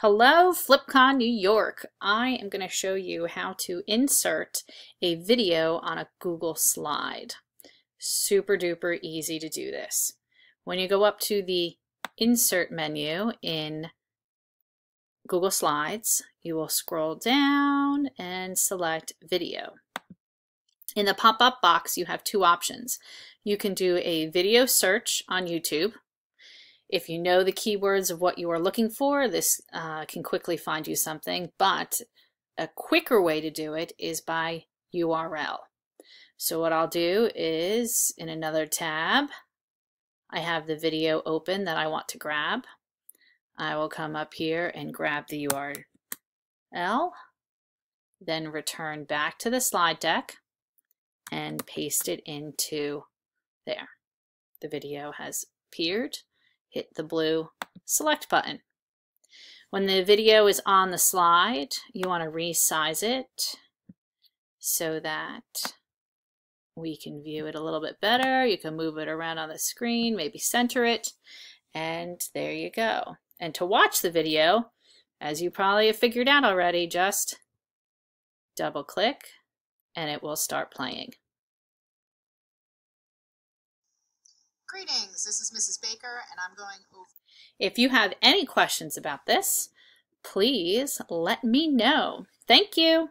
Hello, FlipCon New York. I am going to show you how to insert a video on a Google slide. Super duper easy to do this. When you go up to the Insert menu in Google Slides, you will scroll down and select Video. In the pop-up box, you have two options. You can do a video search on YouTube, if you know the keywords of what you are looking for, this uh, can quickly find you something, but a quicker way to do it is by URL. So what I'll do is in another tab, I have the video open that I want to grab. I will come up here and grab the URL, then return back to the slide deck and paste it into there. The video has appeared hit the blue select button. When the video is on the slide, you want to resize it so that we can view it a little bit better. You can move it around on the screen, maybe center it, and there you go. And to watch the video, as you probably have figured out already, just double click and it will start playing. Greetings, this is Mrs. and I'm going over. If you have any questions about this, please let me know. Thank you.